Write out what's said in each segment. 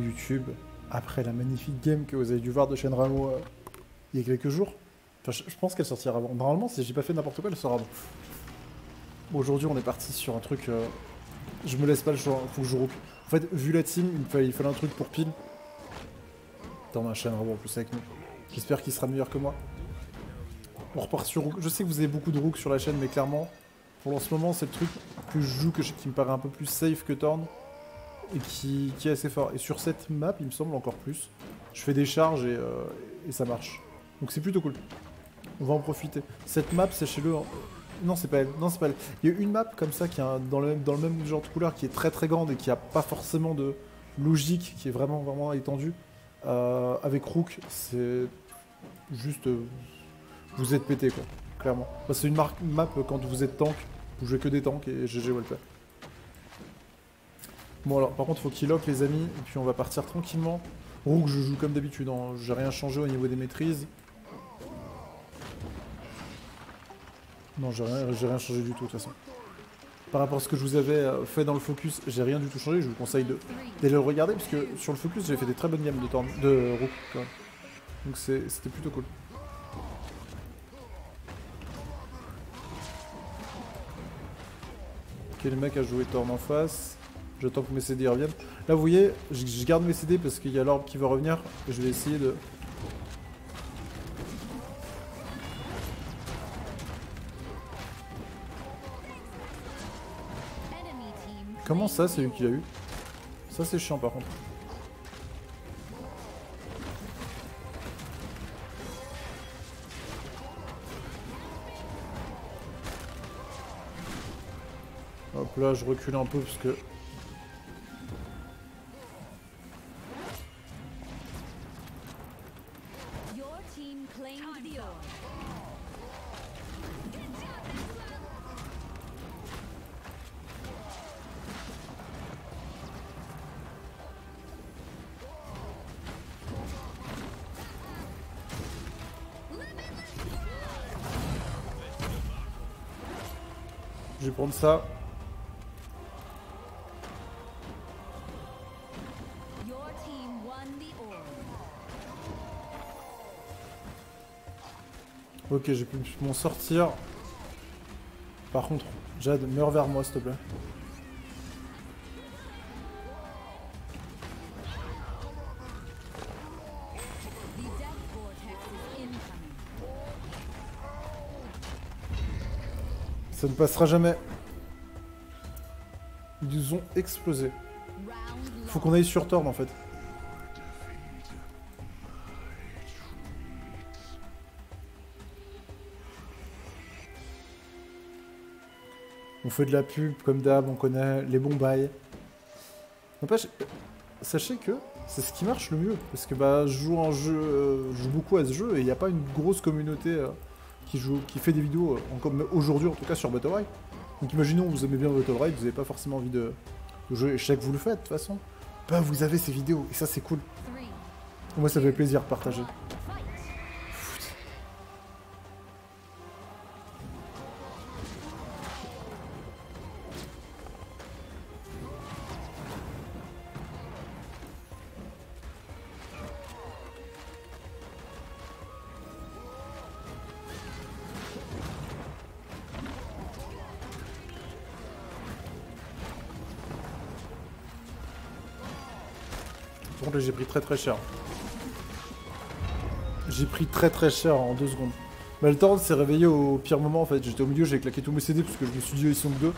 YouTube, après la magnifique game que vous avez dû voir de Shenramo euh, il y a quelques jours, je, pense qu'elle sortira avant. Normalement, si j'ai pas fait n'importe quoi, elle sera avant. Bon, Aujourd'hui, on est parti sur un truc. euh, je me laisse pas le choix, faut que je roule. En fait, vu la team, il fallait, un truc pour pile. Dans ma chaîne, en plus avec nous. J'espère qu'il sera meilleur que moi. On repart sur Rook. Je sais que vous avez beaucoup de Rook sur la chaîne, mais clairement, pour en ce moment, c'est le truc que je joue que je- qui me paraît un peu plus safe que Torn. Et qui, est assez fort. Et sur cette map, il me semble encore plus. Je fais des charges et, euh, ça marche. Donc c'est plutôt cool. On va en profiter. Cette map, sachez-le. Non, c'est pas elle. Non, c'est pas elle. Il y a une map comme ça qui est dans, le, même- dans le même genre de couleur qui est très très grande et qui a pas forcément de logique, qui est vraiment vraiment étendue. Euh, avec Rook, c'est juste. euh, vous êtes pété quoi, clairement. Bah, c'est une map quand vous êtes tank, vous jouez que des tanks et GG Walter. Bon alors, par contre, faut qu'il lock les amis, et puis on va partir tranquillement. Rook, je joue comme d'habitude, hein. j'ai rien changé au niveau des maîtrises. Non, j'ai rien, rien changé du tout de toute façon. Par rapport à ce que je vous avais euh, fait dans le focus, j'ai rien du tout changé. Je vous conseille de- d'aller le regarder parce que sur le focus, j'ai fait des très bonnes gammes de, Rook. Donc c'était plutôt cool. Ok, le mec a joué Torn en face? J'attends que mes CD reviennent. Là, vous voyez, je, je garde mes CD parce qu'il y a l'orbe qui va revenir. Je vais essayer de. Comment ça, c'est lui qui l'a eu? Ça, c'est chiant par contre. Hop là, je recule un peu parce que. Team claimed the. Je vais prendre ça. Ok, j'ai pu m'en sortir. Par contre, Jade, meurs vers moi, s'il te plaît. Ça ne passera jamais. Ils ont explosé. Faut qu'on aille sur Torn en fait. On fait de la pub comme d'hab, on connaît les bons bails. N'empêche, sachez que c'est ce qui marche le mieux. Parce que bah, je joue un jeu, euh, je joue beaucoup à ce jeu et il n'y a pas une grosse communauté euh, qui joue, qui fait des vidéos, euh, aujourd'hui en tout cas sur Battle Royale. Donc imaginons vous aimez bien Battle Royale, vous n'avez pas forcément envie de, de jouer, et je sais que vous le faites de toute façon. Bah vous avez ces vidéos et ça c'est cool. Moi ça fait plaisir de partager. Très très cher. J'ai pris très très cher en deux secondes. Le torrent s'est réveillé au pire moment en fait. J'étais au milieu, j'ai claqué tous mes CD parce que je me suis dit ils sont deux.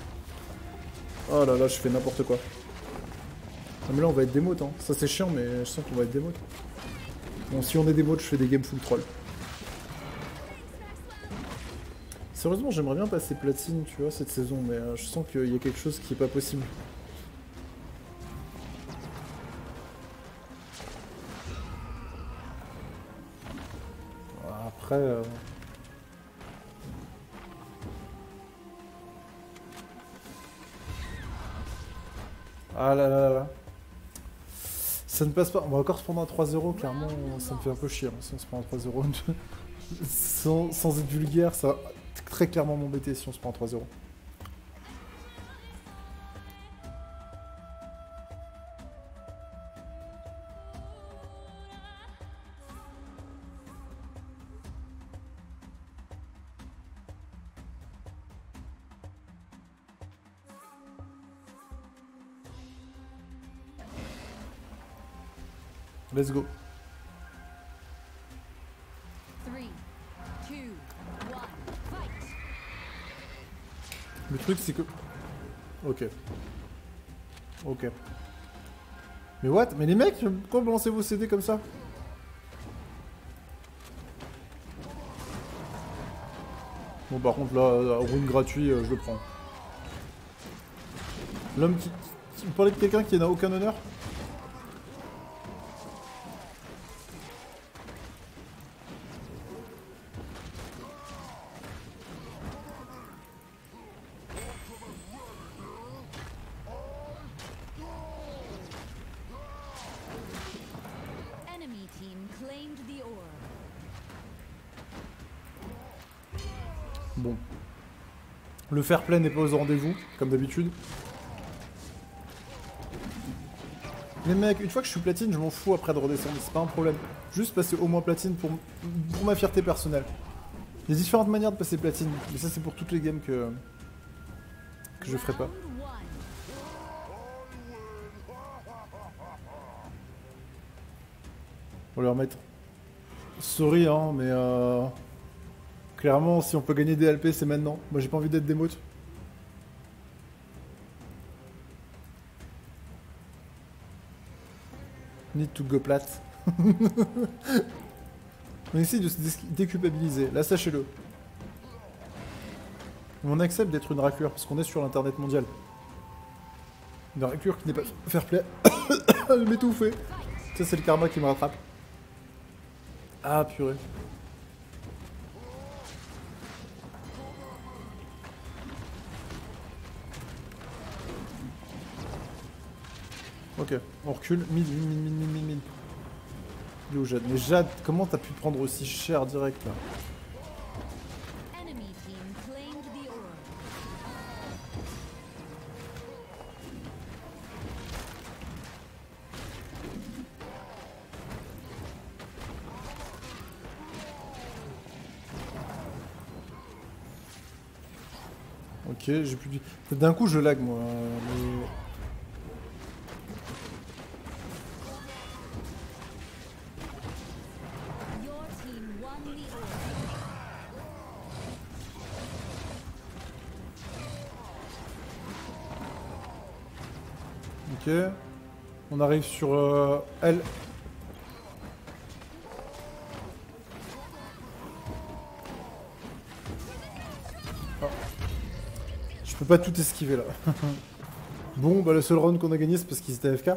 Oh là là, je fais n'importe quoi. Ah mais là on va être des hein. Ça c'est chiant mais je sens qu'on va être des. Bon si on est des je fais des games full troll. Sérieusement j'aimerais bien passer platine tu vois cette saison mais euh, je sens qu'il y a quelque chose qui est pas possible. Euh, Ah là là là là. Ça ne passe pas. On va encore se prendre un 3-0, clairement, ça me fait un peu chier hein, si on se prend un 3-0. sans, sans être vulgaire, ça va très clairement m'embêter si on se prend un 3-0. Let's go. Le truc c'est que... Ok. Ok. Mais what? Mais les mecs, pourquoi vous lancez vos CD comme ça? Bon par contre là, euh, room gratuit, euh, je le prends. L'homme qui... Vous parlez de quelqu'un qui n'a aucun honneur? Le fair play n'est pas aux rendez-vous, comme d'habitude. Les mecs, une fois que je suis platine, je m'en fous après de redescendre, c'est pas un problème. Juste passer au moins platine pour, pour ma fierté personnelle. Il y a différentes manières de passer platine, mais ça c'est pour toutes les games que, que je ferai pas. On va leur mettre. Sorry hein, mais euh... Clairement, si on peut gagner des LP, c'est maintenant. Moi j'ai pas envie d'être des motes. Need to go plat. On essaye de se dé- déculpabiliser. Là, sachez-le. On accepte d'être une raclure parce qu'on est sur l'internet mondial. Une raclure qui n'est pas fair play. Elle m'étouffer. Ça, c'est le karma qui me rattrape. Ah, purée. Ok, on recule. 1000, 1000, 1000, 1000, 1000, 1000. Il est où Jade? Mais Jade, comment t'as pu prendre aussi cher direct là? Ok, j'ai plus de... D'un coup, je lag, moi. mais- On arrive sur euh, elle. Ah. Je peux pas tout esquiver là. bon, bah le seul round qu'on a gagné c'est parce qu'ils étaient AFK.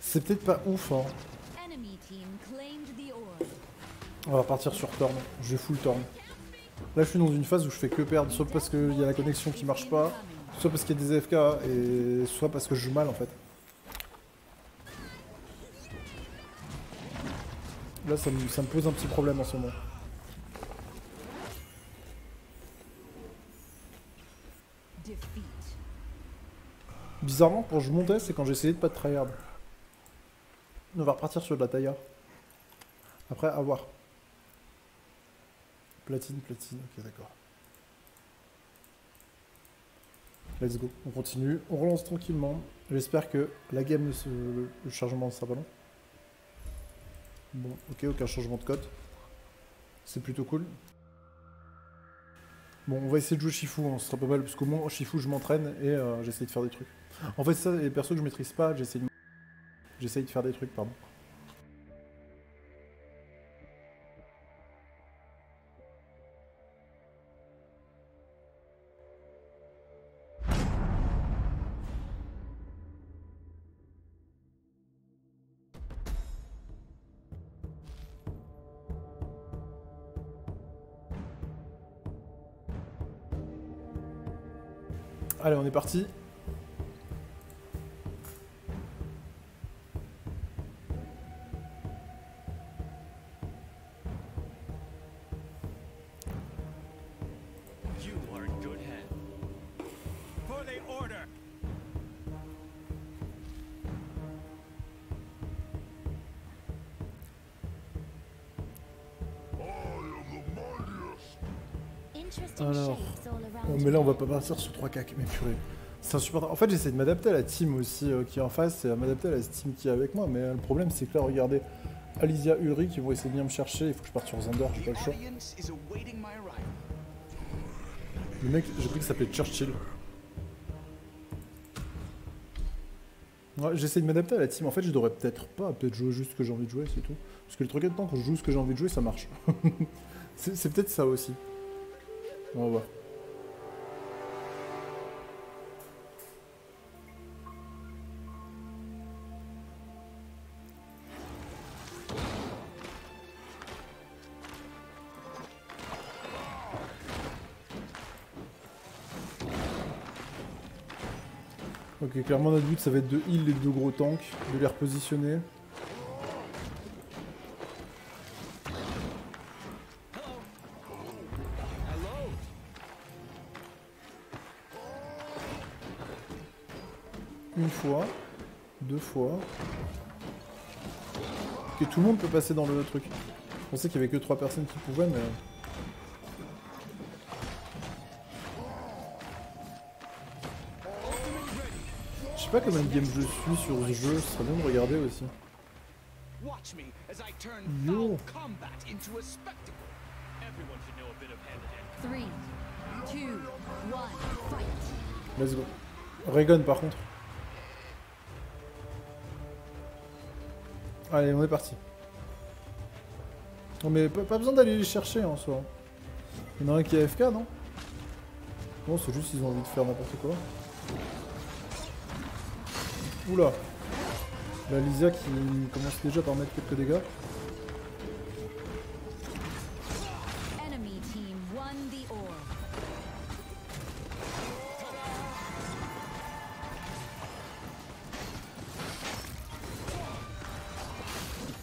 C'est peut-être pas ouf hein. On va repartir sur Torn. Je vais full Torn. Là je suis dans une phase où je fais que perdre, soit parce qu'il y a la connexion qui marche pas, soit parce qu'il y a des AFK, et soit parce que je joue mal en fait. Là ça me, ça me pose un petit problème en ce moment. Bizarrement quand je montais c'est quand j'essayais de pas de tryhard. On va repartir sur de la taillard. Après à voir. Platine, platine, ok d'accord. Let's go, on continue, on relance tranquillement. J'espère que la game, ne se- le chargement ne sera pas long. Bon, ok, aucun changement de code. C'est plutôt cool. Bon, on va essayer de jouer Shifu, hein, ce sera pas mal, parce qu'au moins Shifu je m'entraîne et euh, j'essaye de faire des trucs. En fait, ça, les persos que je maîtrise pas, j'essaye de... j'essaye de faire des trucs, pardon. Allez, on est parti. Va pas partir sur 3 cacs, mais purée. C'est insupportable. En fait, j'essaie de m'adapter à la team aussi euh, qui est en face et à m'adapter à la team qui est avec moi. Mais euh, le problème, c'est que là, regardez, Alicia, Ulrich, qui vont essayer de venir me chercher. Il faut que je parte sur Zander, j'ai pas le choix. Le mec, j'ai cru qu'il s'appelait Churchill. Ouais, j'essaie de m'adapter à la team. En fait, je devrais peut-être pas, peut-être jouer juste ce que j'ai envie de jouer, c'est tout. Parce que le truc est de temps, quand je joue ce que j'ai envie de jouer, ça marche. c'est peut-être ça aussi. On va voir. Ok, clairement notre but ça va être de heal les deux gros tanks, de les repositionner. Une fois, deux fois. Ok, tout le monde peut passer dans le truc. Je pensais qu'il y avait que trois personnes qui pouvaient, mais... pas combien de game je suis sur ce jeu, ce serait bien de regarder aussi. Yo. Let's go. Raygun par contre. Allez, on est parti. Non mais pas, pas besoin d'aller les chercher en soi. Il y en a un qui est AFK, non? Non, c'est juste qu'ils ont envie de faire n'importe quoi. Oula La Lysia qui commence déjà par mettre quelques dégâts.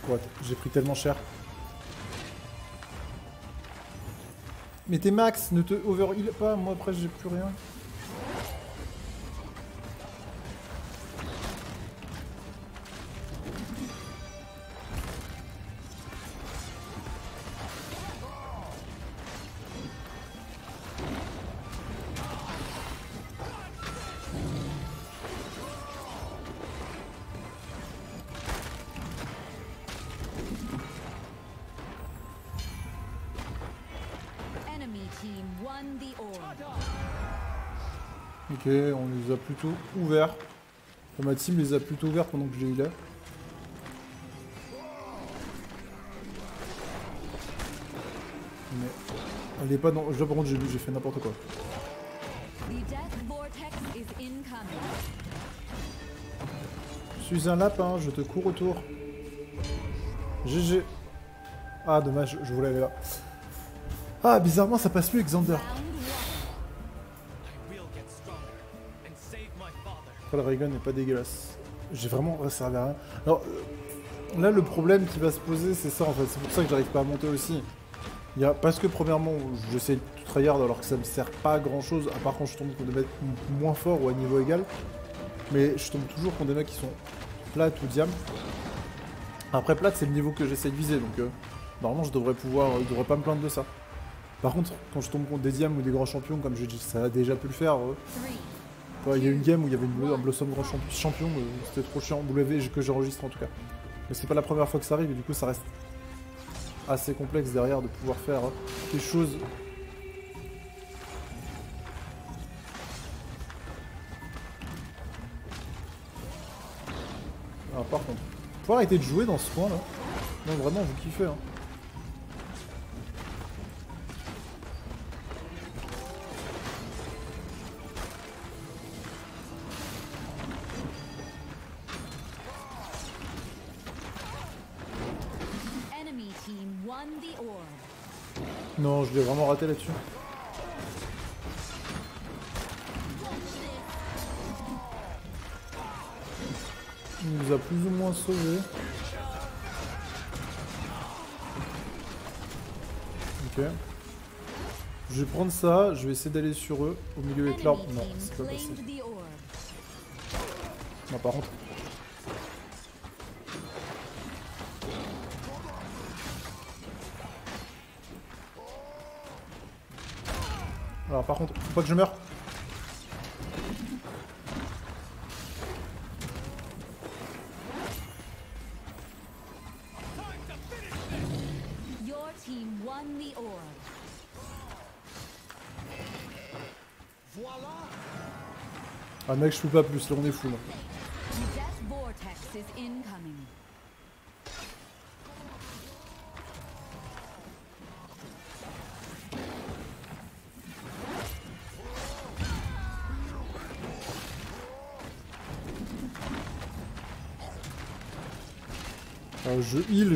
What J'ai pris tellement cher. Mais t'es max, ne te overheal pas, moi après j'ai plus rien. Plutôt ouverts. Enfin, ma team les a plutôt ouverts pendant que je les healais. Mais elle est pas dans. Je par contre j'ai j'ai fait n'importe quoi. Je suis un lapin, je te cours autour. GG. Ah dommage, je voulais aller là. Ah bizarrement ça passe plus avec Xander. Après, le Raygun n'est pas dégueulasse. J'ai vraiment servi à rien. Alors, euh, là, le problème qui va se poser, c'est ça en fait. C'est pour ça que j'arrive pas à monter aussi. Il y a, parce que, premièrement, j'essaie de tout tryhard alors que ça me sert pas à grand chose, à part quand je tombe contre des mecs moins forts ou à niveau égal. Mais je tombe toujours contre des mecs qui sont plates ou diam. Après, plate, c'est le niveau que j'essaie de viser, donc euh, normalement, je devrais pouvoir, je devrais pas me plaindre de ça. Par contre, quand je tombe contre des diams ou des grands champions, comme dit, ça a déjà pu le faire, euh, Il y a une game où il y avait un Blossom Grand Champ- Champion, euh, c'était trop chiant, W que j'enregistre en tout cas. Mais c'est pas la première fois que ça arrive et du coup ça reste assez complexe derrière de pouvoir faire euh, des choses. Ah par contre, faut arrêter de jouer dans ce coin là. Non vraiment vous kiffez hein. Non je l'ai vraiment raté là-dessus. Il nous a plus ou moins sauvés. Ok. Je vais prendre ça, je vais essayer d'aller sur eux, au milieu avec l'arbre. Non, c'est pas orb. Non, par contre. Alors par contre, faut pas que je meure. Ah mec, je peux pas plus, là on est fou là.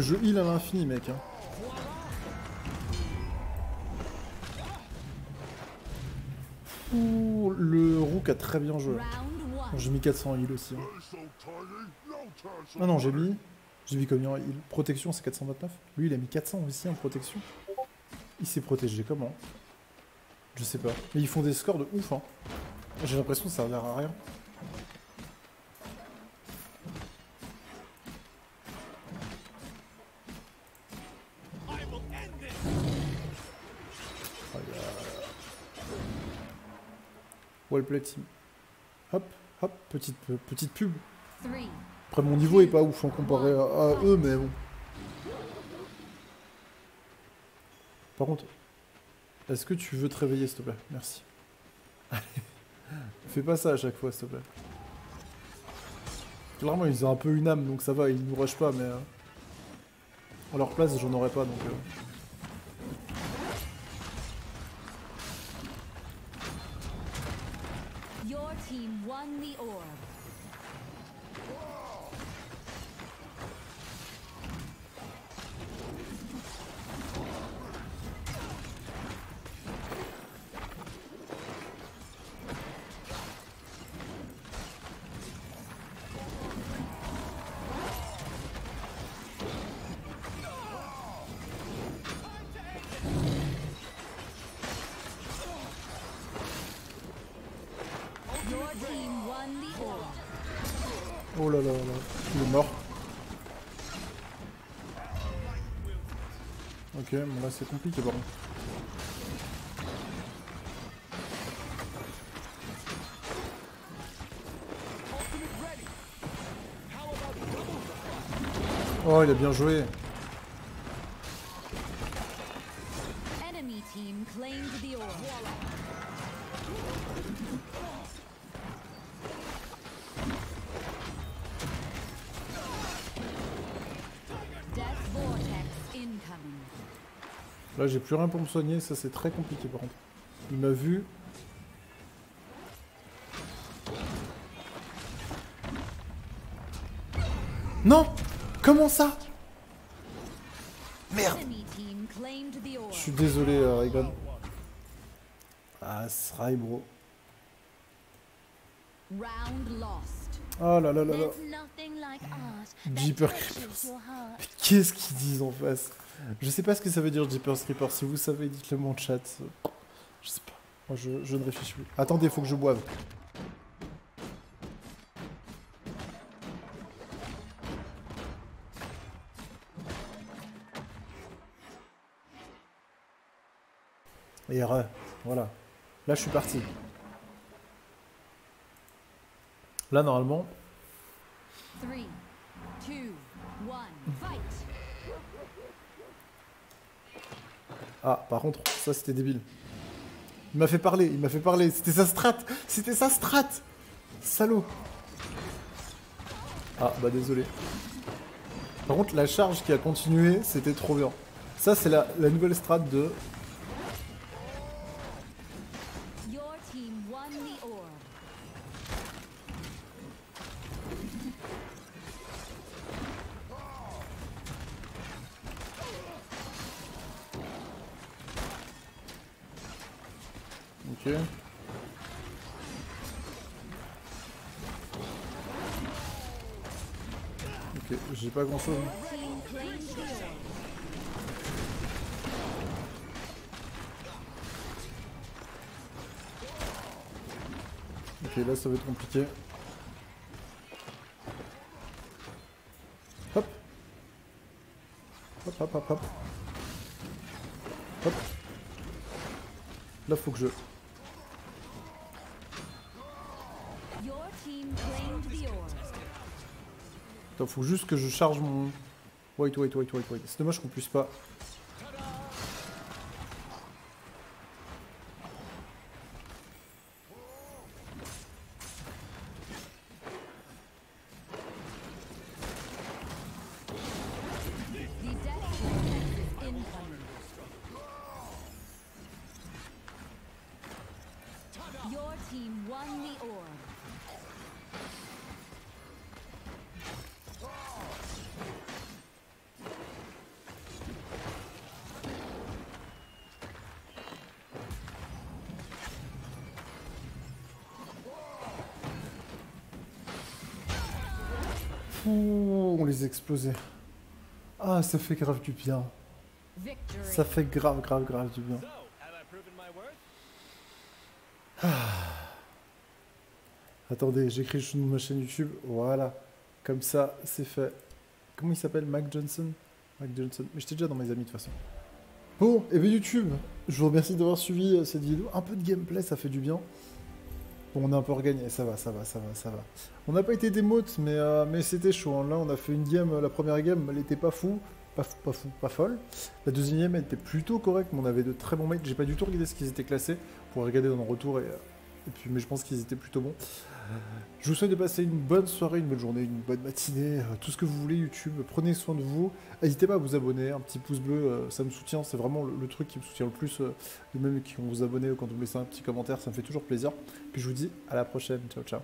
Je heal, à l'infini mec. Hein. Ouh, le Rook a très bien joué. J'ai mis 400 heal aussi. hein. Ah non, j'ai mis... J'ai mis combien en heal? Protection, c'est 429 Lui, il a mis 400 aussi en protection. Il s'est protégé comment? Je sais pas. Mais ils font des scores de ouf, hein. J'ai l'impression que ça servira à rien. Wallplay team. Hop, hop, petite, petite pub. Après, mon niveau est pas ouf en comparé à, à eux, mais bon. Par contre, est-ce que tu veux te réveiller, s'il te plaît? Merci. Allez. Fais pas ça à chaque fois, s'il te plaît. Clairement, ils ont un peu une âme, donc ça va, ils nous rushent pas, mais... euh, À leur place, j'en aurais pas, donc... euh, team won the orb. Oh là là là, il est mort. Ok, bon là c'est compliqué par contre. Oh, il a bien joué. Là j'ai plus rien pour me soigner, ça c'est très compliqué par contre. Il m'a vu. Non Comment ça? Merde. Je suis désolé euh. Ah, Sry bro. Oh là là là là. Touches Creepers. Qu'est-ce qu'ils disent en face? Je sais pas ce que ça veut dire Jeepers Creepers. Si vous savez, dites-le moi en chat. Je sais pas. Moi je, ne réfléchis plus. Attendez, faut que je boive. Et re, voilà. Là je suis parti. Là normalement, Ah, par contre, ça c'était débile. Il m'a fait parler, il m'a fait parler. C'était sa strat C'était sa strat Salaud Ah, bah désolé. Par contre, la charge qui a continué, c'était trop bien. Ça, c'est la, la nouvelle strat de... pas grand chose. Ok, là ça va être compliqué. Hop. Hop, hop, hop, hop. Hop. Là faut que je... Faut juste que je charge mon... C'est dommage qu'on puisse pas... Your team won the orb. Ouh, on les a explosés. Ah, ça fait grave du bien. Ça fait grave, grave, grave du bien. Worth? Attendez, j'écris sur ma chaîne YouTube. Voilà. Comme ça, c'est fait. Comment il s'appelle? Mac Johnson? Mac Johnson. Mais j'étais déjà dans mes amis de toute façon. Bon, et bien YouTube, je vous remercie d'avoir suivi euh, cette vidéo. Un peu de gameplay, ça fait du bien. Bon, on a un peu regagné, ça va, ça va, ça va, ça va. On n'a pas été des motes, mais, euh, mais c'était chaud. hein. Là, on a fait une game, la première game, elle était pas fou, pas fou, pas fou, pas folle. La deuxième elle était plutôt correcte, mais on avait de très bons mates. J'ai pas du tout regardé ce qu'ils étaient classés pour regarder dans le retour, et, euh, et puis, mais je pense qu'ils étaient plutôt bons. Je vous souhaite de passer une bonne soirée, une bonne journée, une bonne matinée, euh, tout ce que vous voulez YouTube. Prenez soin de vous. N'hésitez pas à vous abonner, un petit pouce bleu, euh, ça me soutient. C'est vraiment le, truc qui me soutient le plus. euh, de même qui vont vous abonner ou quand vous laissez un petit commentaire, ça me fait toujours plaisir. Puis je vous dis à la prochaine. Ciao, ciao.